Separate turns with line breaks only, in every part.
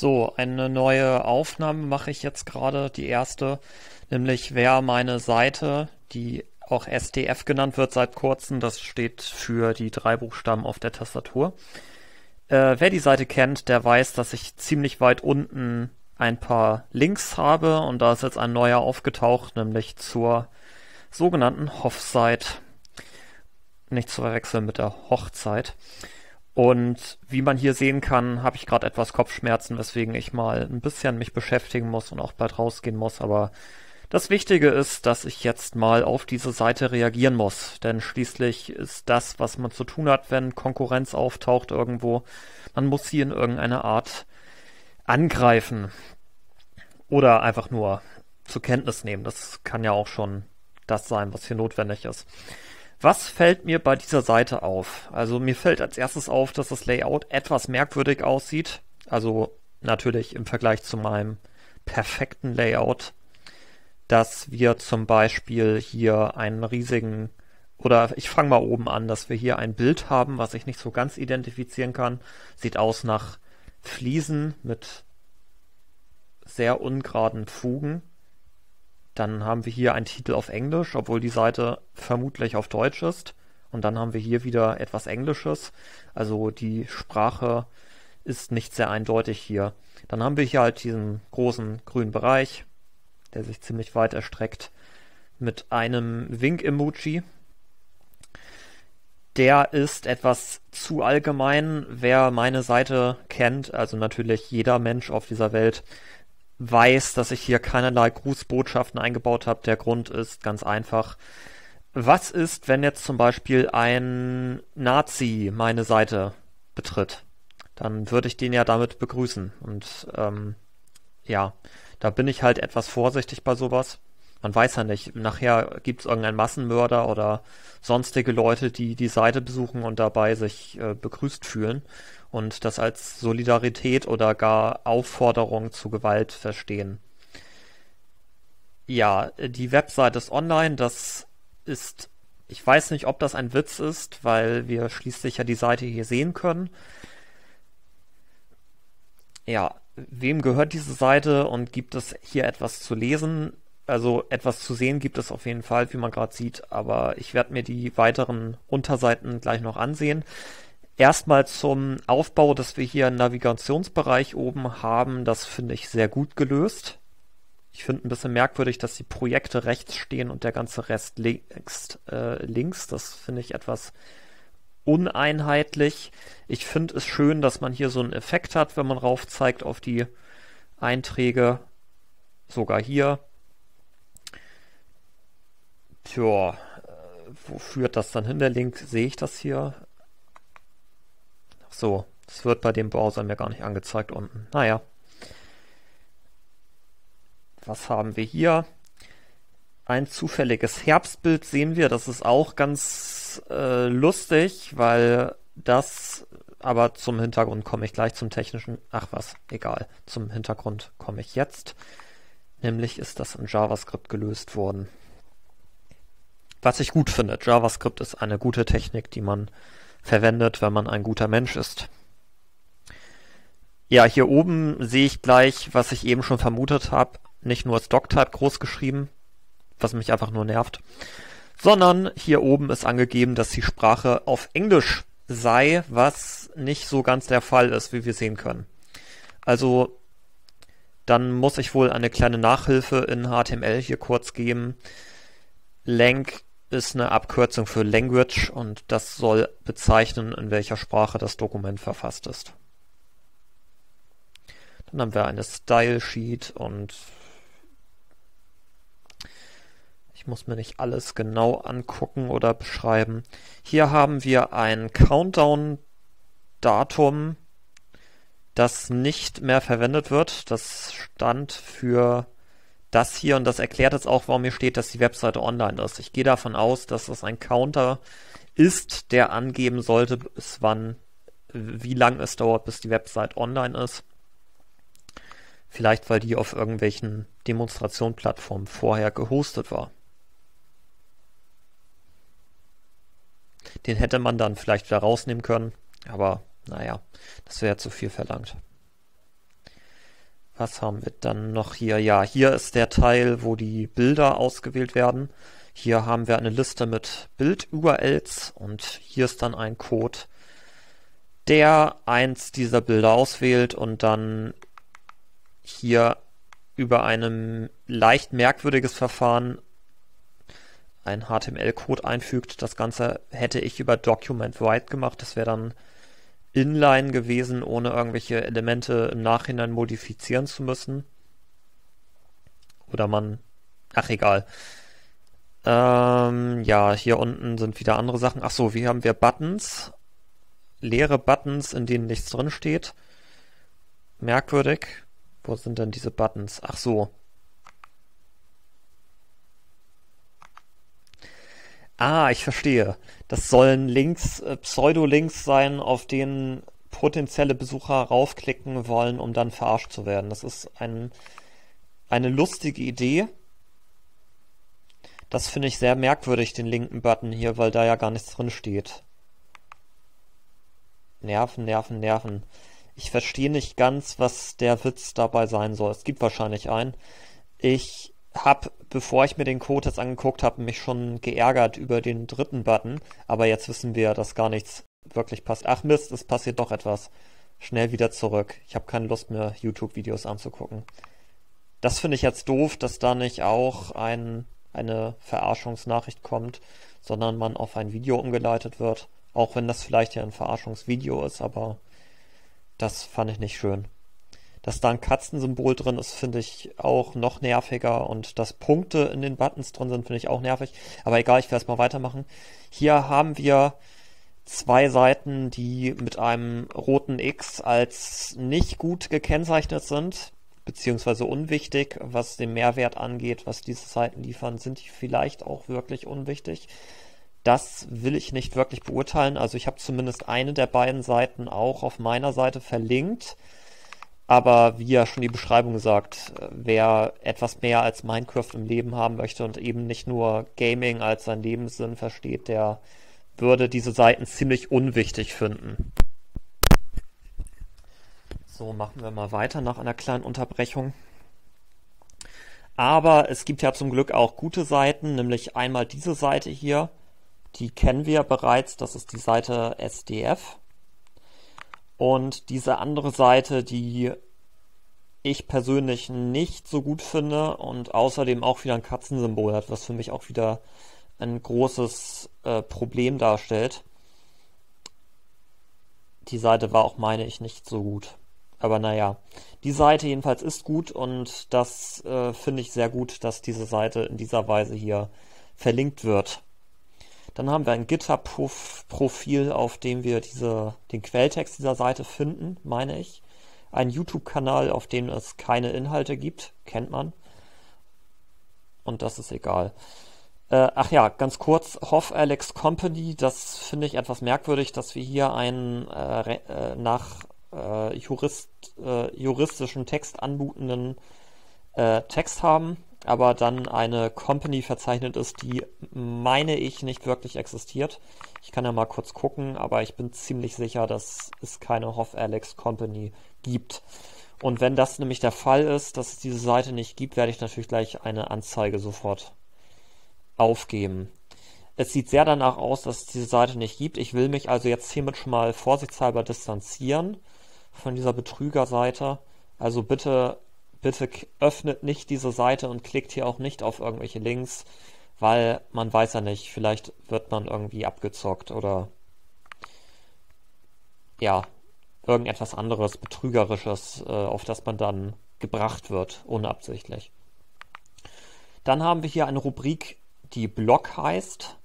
So, eine neue Aufnahme mache ich jetzt gerade, die erste, nämlich wer meine Seite, die auch SDF genannt wird seit kurzem, das steht für die drei Buchstaben auf der Tastatur. Äh, wer die Seite kennt, der weiß, dass ich ziemlich weit unten ein paar Links habe und da ist jetzt ein neuer aufgetaucht, nämlich zur sogenannten Hochzeit. Nicht zu verwechseln mit der Hochzeit. Und wie man hier sehen kann, habe ich gerade etwas Kopfschmerzen, weswegen ich mal ein bisschen mich beschäftigen muss und auch bald rausgehen muss. Aber das Wichtige ist, dass ich jetzt mal auf diese Seite reagieren muss. Denn schließlich ist das, was man zu tun hat, wenn Konkurrenz auftaucht irgendwo. Man muss sie in irgendeiner Art angreifen. Oder einfach nur zur Kenntnis nehmen. Das kann ja auch schon das sein, was hier notwendig ist. Was fällt mir bei dieser Seite auf? Also mir fällt als erstes auf, dass das Layout etwas merkwürdig aussieht. Also natürlich im Vergleich zu meinem perfekten Layout, dass wir zum Beispiel hier einen riesigen, oder ich fange mal oben an, dass wir hier ein Bild haben, was ich nicht so ganz identifizieren kann. Sieht aus nach Fliesen mit sehr ungeraden Fugen. Dann haben wir hier einen Titel auf Englisch, obwohl die Seite vermutlich auf Deutsch ist. Und dann haben wir hier wieder etwas Englisches. Also die Sprache ist nicht sehr eindeutig hier. Dann haben wir hier halt diesen großen grünen Bereich, der sich ziemlich weit erstreckt, mit einem Wink-Emoji. Der ist etwas zu allgemein. Wer meine Seite kennt, also natürlich jeder Mensch auf dieser Welt, weiß, dass ich hier keinerlei Grußbotschaften eingebaut habe. Der Grund ist ganz einfach. Was ist, wenn jetzt zum Beispiel ein Nazi meine Seite betritt? Dann würde ich den ja damit begrüßen. Und ähm, ja, da bin ich halt etwas vorsichtig bei sowas. Man weiß ja nicht, nachher gibt es irgendeinen Massenmörder oder sonstige Leute, die die Seite besuchen und dabei sich äh, begrüßt fühlen und das als Solidarität oder gar Aufforderung zu Gewalt verstehen. Ja, die Website ist online, das ist, ich weiß nicht, ob das ein Witz ist, weil wir schließlich ja die Seite hier sehen können. Ja, wem gehört diese Seite und gibt es hier etwas zu lesen? Also etwas zu sehen gibt es auf jeden Fall, wie man gerade sieht, aber ich werde mir die weiteren Unterseiten gleich noch ansehen. Erstmal zum Aufbau, dass wir hier einen Navigationsbereich oben haben, das finde ich sehr gut gelöst. Ich finde ein bisschen merkwürdig, dass die Projekte rechts stehen und der ganze Rest links. Äh, links. Das finde ich etwas uneinheitlich. Ich finde es schön, dass man hier so einen Effekt hat, wenn man rauf zeigt auf die Einträge. Sogar hier. Tja, äh, wo führt das dann hin, der Link? Sehe ich das hier? So, das wird bei dem Browser mir gar nicht angezeigt unten. Naja. Was haben wir hier? Ein zufälliges Herbstbild sehen wir. Das ist auch ganz äh, lustig, weil das, aber zum Hintergrund komme ich gleich zum technischen. Ach was, egal. Zum Hintergrund komme ich jetzt. Nämlich ist das in JavaScript gelöst worden. Was ich gut finde. JavaScript ist eine gute Technik, die man verwendet, wenn man ein guter Mensch ist. Ja, hier oben sehe ich gleich, was ich eben schon vermutet habe, nicht nur Stocktype groß geschrieben, was mich einfach nur nervt, sondern hier oben ist angegeben, dass die Sprache auf Englisch sei, was nicht so ganz der Fall ist, wie wir sehen können. Also dann muss ich wohl eine kleine Nachhilfe in HTML hier kurz geben. Lenk ist eine Abkürzung für Language und das soll bezeichnen, in welcher Sprache das Dokument verfasst ist. Dann haben wir eine Style Sheet und ich muss mir nicht alles genau angucken oder beschreiben. Hier haben wir ein Countdown-Datum, das nicht mehr verwendet wird. Das stand für das hier, und das erklärt jetzt auch, warum hier steht, dass die Webseite online ist. Ich gehe davon aus, dass das ein Counter ist, der angeben sollte, bis wann, wie lang es dauert, bis die Website online ist. Vielleicht, weil die auf irgendwelchen Demonstrationplattformen vorher gehostet war. Den hätte man dann vielleicht wieder rausnehmen können, aber naja, das wäre zu viel verlangt. Was haben wir dann noch hier? Ja, hier ist der Teil, wo die Bilder ausgewählt werden. Hier haben wir eine Liste mit Bild-URLs und hier ist dann ein Code, der eins dieser Bilder auswählt und dann hier über einem leicht merkwürdiges Verfahren ein HTML-Code einfügt. Das Ganze hätte ich über Document Write gemacht. Das wäre dann inline gewesen, ohne irgendwelche Elemente im Nachhinein modifizieren zu müssen. Oder man, ach egal. Ähm, ja, hier unten sind wieder andere Sachen. Ach so, wie haben wir Buttons? Leere Buttons, in denen nichts drin steht. Merkwürdig. Wo sind denn diese Buttons? Ach so. Ah, ich verstehe. Das sollen Links, äh, Pseudo-Links sein, auf denen potenzielle Besucher raufklicken wollen, um dann verarscht zu werden. Das ist ein, eine lustige Idee. Das finde ich sehr merkwürdig, den linken Button hier, weil da ja gar nichts drin steht. Nerven, Nerven, Nerven. Ich verstehe nicht ganz, was der Witz dabei sein soll. Es gibt wahrscheinlich einen. Ich habe, bevor ich mir den Code jetzt angeguckt habe, mich schon geärgert über den dritten Button. Aber jetzt wissen wir, dass gar nichts wirklich passt. Ach Mist, es passiert doch etwas. Schnell wieder zurück. Ich habe keine Lust mehr, YouTube-Videos anzugucken. Das finde ich jetzt doof, dass da nicht auch ein, eine Verarschungsnachricht kommt, sondern man auf ein Video umgeleitet wird. Auch wenn das vielleicht ja ein Verarschungsvideo ist, aber das fand ich nicht schön. Dass da ein Katzensymbol drin ist, finde ich auch noch nerviger und dass Punkte in den Buttons drin sind, finde ich auch nervig. Aber egal, ich werde erstmal weitermachen. Hier haben wir zwei Seiten, die mit einem roten X als nicht gut gekennzeichnet sind, beziehungsweise unwichtig, was den Mehrwert angeht, was diese Seiten liefern, sind die vielleicht auch wirklich unwichtig. Das will ich nicht wirklich beurteilen. Also ich habe zumindest eine der beiden Seiten auch auf meiner Seite verlinkt. Aber wie ja schon die Beschreibung sagt, wer etwas mehr als Minecraft im Leben haben möchte und eben nicht nur Gaming als sein Lebenssinn versteht, der würde diese Seiten ziemlich unwichtig finden. So, machen wir mal weiter nach einer kleinen Unterbrechung. Aber es gibt ja zum Glück auch gute Seiten, nämlich einmal diese Seite hier. Die kennen wir bereits, das ist die Seite SDF. Und diese andere Seite, die ich persönlich nicht so gut finde und außerdem auch wieder ein Katzensymbol hat, was für mich auch wieder ein großes äh, Problem darstellt. Die Seite war auch, meine ich, nicht so gut. Aber naja, die Seite jedenfalls ist gut und das äh, finde ich sehr gut, dass diese Seite in dieser Weise hier verlinkt wird. Dann haben wir ein GitHub-Profil, auf dem wir diese, den Quelltext dieser Seite finden, meine ich. Ein YouTube-Kanal, auf dem es keine Inhalte gibt, kennt man. Und das ist egal. Äh, ach ja, ganz kurz, Hoff Alex Company, das finde ich etwas merkwürdig, dass wir hier einen äh, äh, nach äh, Jurist, äh, juristischen Text anmutenden äh, Text haben aber dann eine Company verzeichnet ist, die meine ich nicht wirklich existiert. Ich kann ja mal kurz gucken, aber ich bin ziemlich sicher, dass es keine Hoff Alex Company gibt. Und wenn das nämlich der Fall ist, dass es diese Seite nicht gibt, werde ich natürlich gleich eine Anzeige sofort aufgeben. Es sieht sehr danach aus, dass es diese Seite nicht gibt. Ich will mich also jetzt hiermit schon mal vorsichtshalber distanzieren von dieser Betrügerseite. Also bitte bitte öffnet nicht diese Seite und klickt hier auch nicht auf irgendwelche Links, weil man weiß ja nicht, vielleicht wird man irgendwie abgezockt oder ja, irgendetwas anderes, betrügerisches, äh, auf das man dann gebracht wird, unabsichtlich. Dann haben wir hier eine Rubrik, die Blog heißt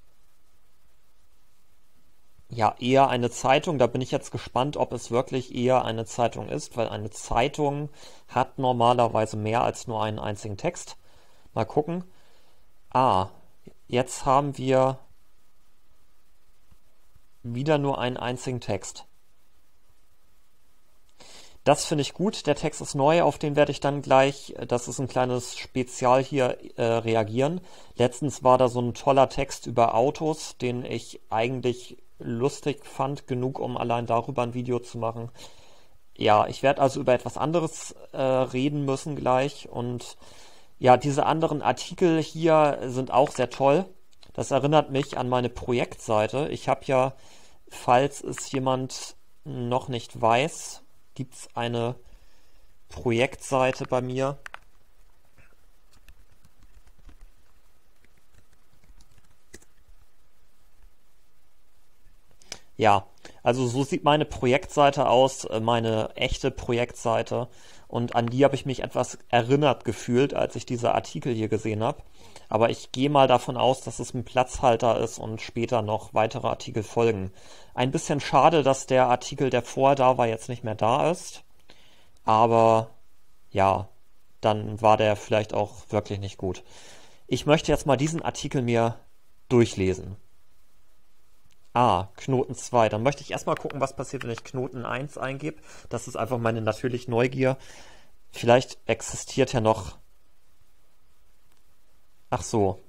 ja eher eine Zeitung. Da bin ich jetzt gespannt, ob es wirklich eher eine Zeitung ist, weil eine Zeitung hat normalerweise mehr als nur einen einzigen Text. Mal gucken. Ah, jetzt haben wir wieder nur einen einzigen Text. Das finde ich gut. Der Text ist neu, auf den werde ich dann gleich, das ist ein kleines Spezial hier, äh, reagieren. Letztens war da so ein toller Text über Autos, den ich eigentlich lustig fand, genug, um allein darüber ein Video zu machen. ja, ich werde also über etwas anderes äh, reden müssen gleich. Und ja, diese anderen Artikel hier sind auch sehr toll. Das erinnert mich an meine Projektseite. Ich habe ja, falls es jemand noch nicht weiß, gibt es eine Projektseite bei mir. Ja, also so sieht meine Projektseite aus, äh, meine echte Projektseite. Und an die habe ich mich etwas erinnert gefühlt, als ich diese Artikel hier gesehen habe. Aber ich gehe mal davon aus, dass es ein Platzhalter ist und später noch weitere Artikel folgen. Ein bisschen schade, dass der Artikel, der vorher da war, jetzt nicht mehr da ist. Aber ja, dann war der vielleicht auch wirklich nicht gut. Ich möchte jetzt mal diesen Artikel mir durchlesen. Ah, Knoten 2. Dann möchte ich erstmal gucken, was passiert, wenn ich Knoten 1 eingebe. Das ist einfach meine natürliche Neugier. Vielleicht existiert ja noch. Ach so.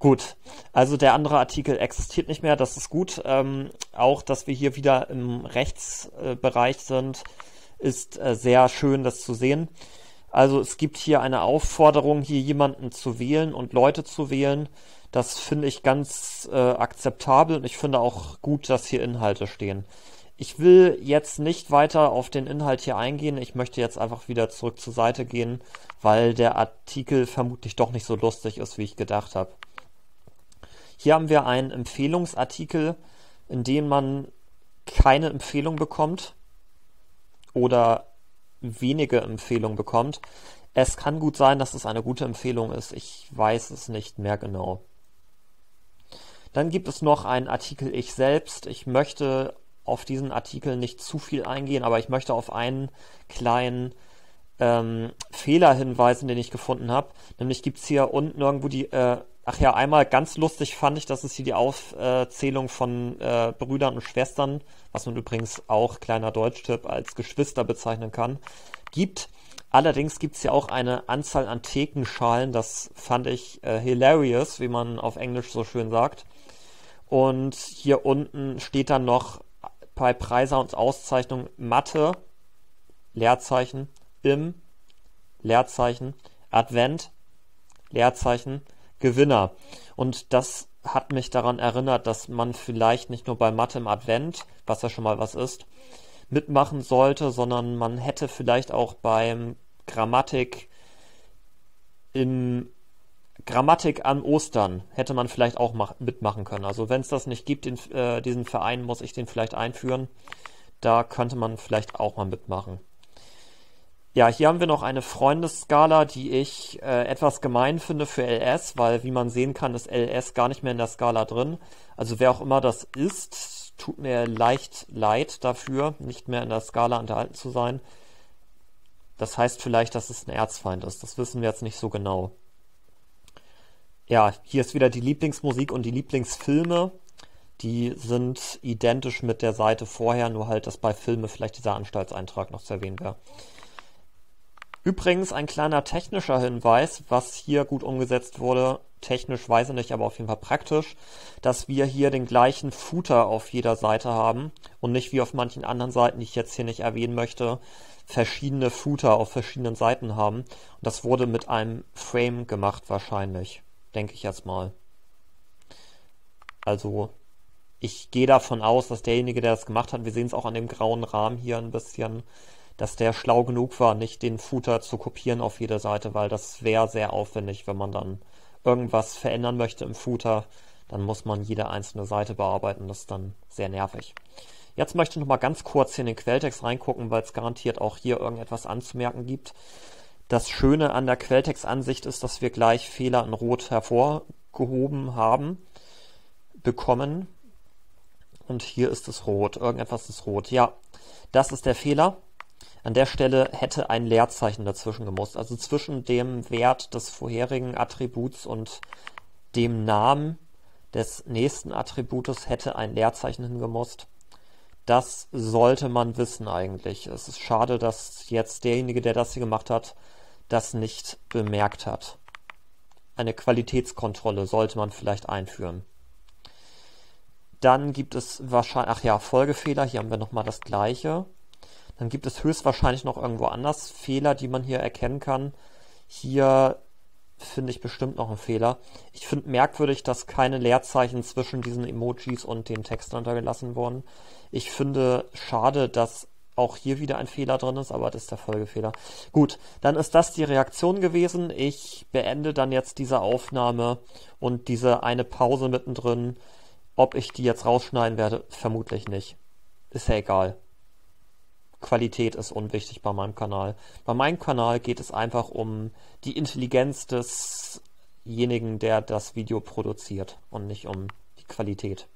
Gut, also der andere Artikel existiert nicht mehr, das ist gut. Ähm, auch, dass wir hier wieder im Rechtsbereich sind, ist äh, sehr schön, das zu sehen. Also es gibt hier eine Aufforderung, hier jemanden zu wählen und Leute zu wählen. Das finde ich ganz äh, akzeptabel und ich finde auch gut, dass hier Inhalte stehen. Ich will jetzt nicht weiter auf den Inhalt hier eingehen. Ich möchte jetzt einfach wieder zurück zur Seite gehen, weil der Artikel vermutlich doch nicht so lustig ist, wie ich gedacht habe. Hier haben wir einen Empfehlungsartikel, in dem man keine Empfehlung bekommt oder wenige Empfehlungen bekommt. Es kann gut sein, dass es eine gute Empfehlung ist. Ich weiß es nicht mehr genau. Dann gibt es noch einen Artikel Ich selbst. Ich möchte auf diesen Artikel nicht zu viel eingehen, aber ich möchte auf einen kleinen ähm, Fehler hinweisen, den ich gefunden habe. Nämlich gibt es hier unten irgendwo die, äh, ach ja, einmal ganz lustig fand ich, dass es hier die Aufzählung von äh, Brüdern und Schwestern, was man übrigens auch, kleiner Deutschtipp, als Geschwister bezeichnen kann, gibt. Allerdings gibt es ja auch eine Anzahl an Thekenschalen, das fand ich äh, hilarious, wie man auf Englisch so schön sagt. Und hier unten steht dann noch bei Preise und Auszeichnung Mathe, Leerzeichen, im, Leerzeichen, Advent, Leerzeichen, Gewinner. Und das hat mich daran erinnert, dass man vielleicht nicht nur bei Mathe im Advent, was ja schon mal was ist, mitmachen sollte, sondern man hätte vielleicht auch beim Grammatik im Grammatik an Ostern hätte man vielleicht auch mach, mitmachen können. Also wenn es das nicht gibt, den, äh, diesen Verein, muss ich den vielleicht einführen. Da könnte man vielleicht auch mal mitmachen. Ja, hier haben wir noch eine Freundesskala, die ich äh, etwas gemein finde für LS, weil wie man sehen kann, ist LS gar nicht mehr in der Skala drin. Also wer auch immer das ist, tut mir leicht leid dafür, nicht mehr in der Skala enthalten zu sein. Das heißt vielleicht, dass es ein Erzfeind ist. Das wissen wir jetzt nicht so genau ja, hier ist wieder die Lieblingsmusik und die Lieblingsfilme. Die sind identisch mit der Seite vorher, nur halt, dass bei Filme vielleicht dieser Anstaltseintrag noch zu erwähnen wäre. Übrigens ein kleiner technischer Hinweis, was hier gut umgesetzt wurde. Technisch weiß ich nicht, aber auf jeden Fall praktisch, dass wir hier den gleichen Footer auf jeder Seite haben und nicht wie auf manchen anderen Seiten, die ich jetzt hier nicht erwähnen möchte, verschiedene Footer auf verschiedenen Seiten haben. Und das wurde mit einem Frame gemacht wahrscheinlich denke ich jetzt mal. Also ich gehe davon aus, dass derjenige, der das gemacht hat, wir sehen es auch an dem grauen Rahmen hier ein bisschen, dass der schlau genug war, nicht den Footer zu kopieren auf jeder Seite, weil das wäre sehr aufwendig, wenn man dann irgendwas verändern möchte im Footer, dann muss man jede einzelne Seite bearbeiten, das ist dann sehr nervig. Jetzt möchte ich noch mal ganz kurz in den Quelltext reingucken, weil es garantiert auch hier irgendetwas anzumerken gibt. Das Schöne an der Quelltextansicht ist, dass wir gleich Fehler in Rot hervorgehoben haben, bekommen. Und hier ist es rot. Irgendetwas ist rot. Ja, das ist der Fehler. An der Stelle hätte ein Leerzeichen dazwischen gemusst. Also zwischen dem Wert des vorherigen Attributs und dem Namen des nächsten Attributes hätte ein Leerzeichen hingemusst. Das sollte man wissen eigentlich. Es ist schade, dass jetzt derjenige, der das hier gemacht hat, das nicht bemerkt hat. Eine Qualitätskontrolle sollte man vielleicht einführen. Dann gibt es wahrscheinlich, ach ja, Folgefehler, hier haben wir nochmal das gleiche. Dann gibt es höchstwahrscheinlich noch irgendwo anders Fehler, die man hier erkennen kann. Hier finde ich bestimmt noch einen Fehler. Ich finde merkwürdig, dass keine Leerzeichen zwischen diesen Emojis und den Text untergelassen wurden. Ich finde schade, dass auch hier wieder ein Fehler drin ist, aber das ist der Folgefehler. Gut, dann ist das die Reaktion gewesen. Ich beende dann jetzt diese Aufnahme und diese eine Pause mittendrin. Ob ich die jetzt rausschneiden werde, vermutlich nicht. Ist ja egal. Qualität ist unwichtig bei meinem Kanal. Bei meinem Kanal geht es einfach um die Intelligenz desjenigen, der das Video produziert und nicht um die Qualität.